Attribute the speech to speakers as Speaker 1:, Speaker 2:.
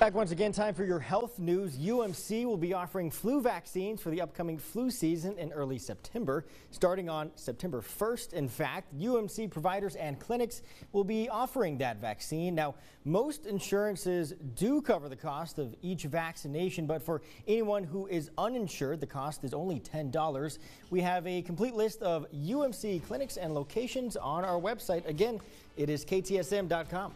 Speaker 1: Back once again, time for your health news. UMC will be offering flu vaccines for the upcoming flu season in early September. Starting on September 1st, in fact, UMC providers and clinics will be offering that vaccine. Now, most insurances do cover the cost of each vaccination, but for anyone who is uninsured, the cost is only $10. We have a complete list of UMC clinics and locations on our website. Again, it is ktsm.com.